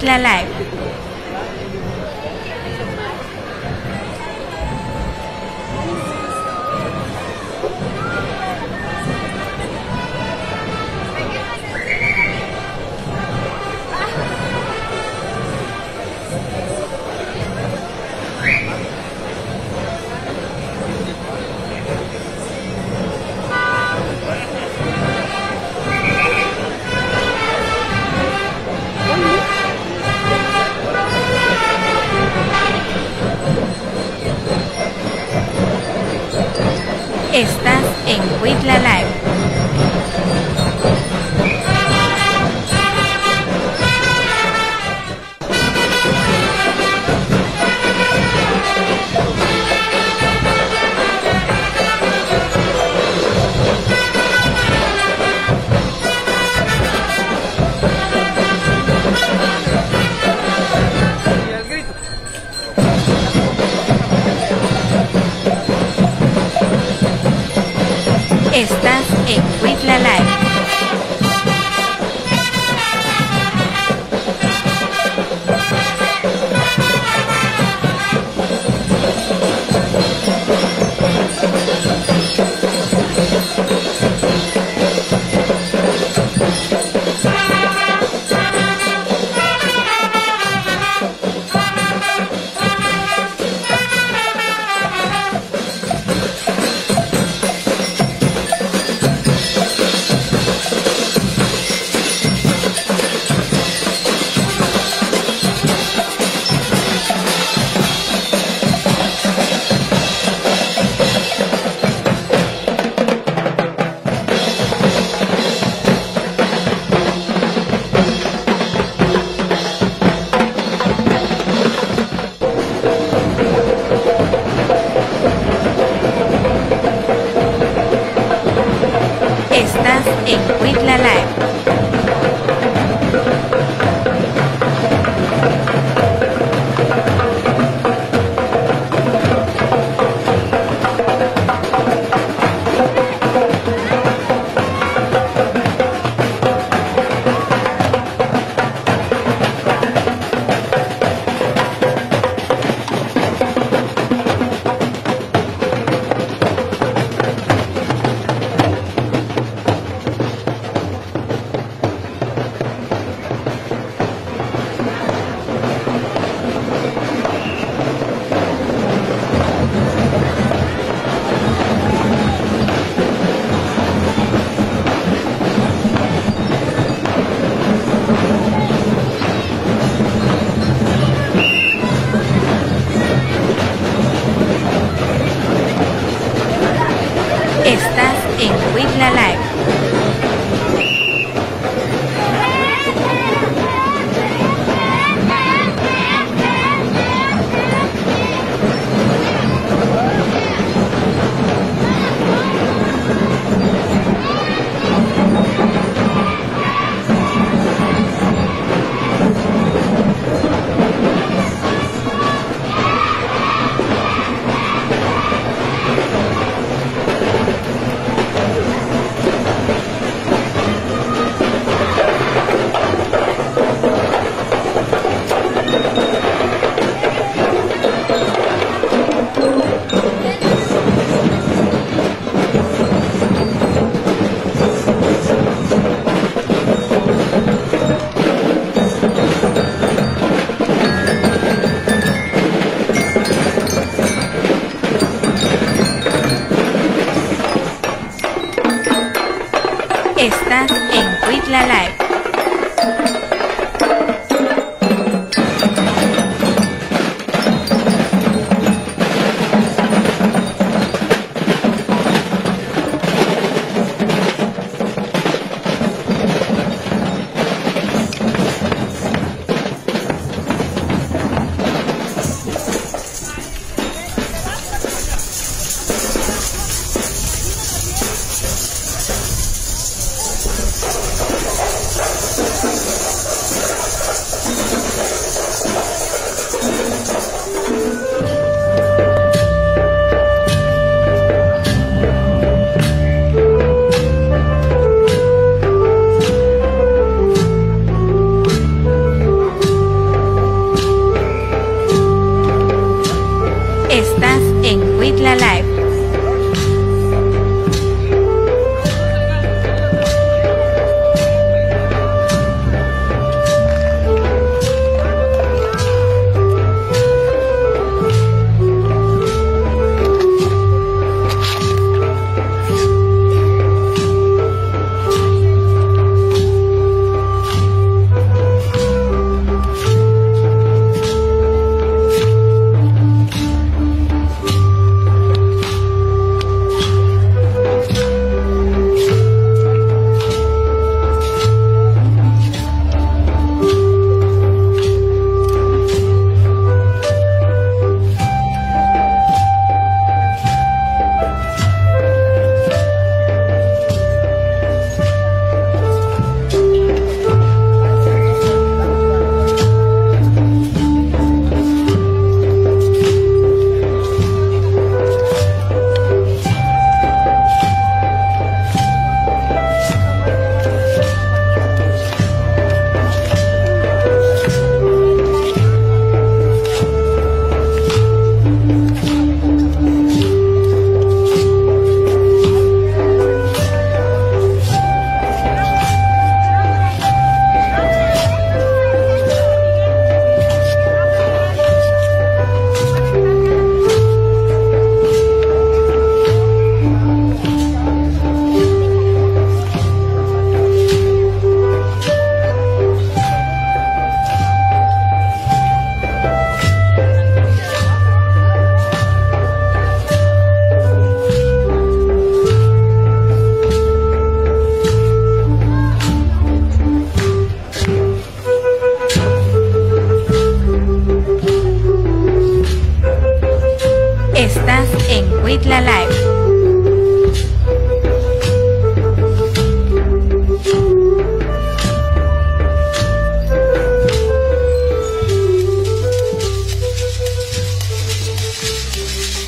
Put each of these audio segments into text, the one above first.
Huitla Live. Estás en Huitla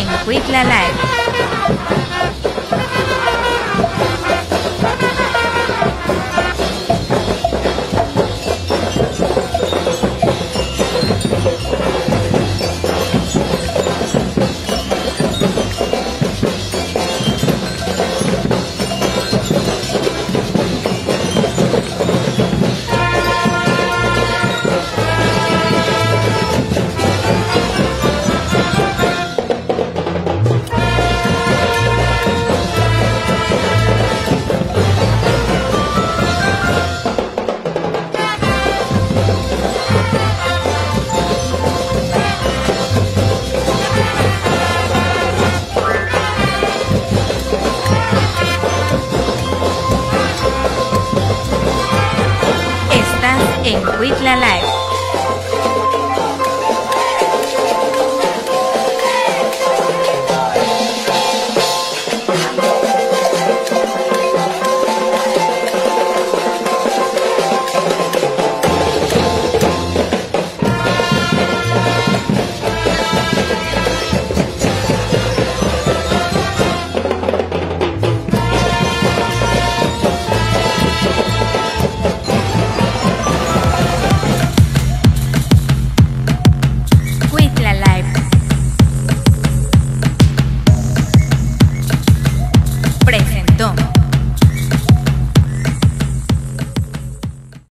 en Cuitla Live.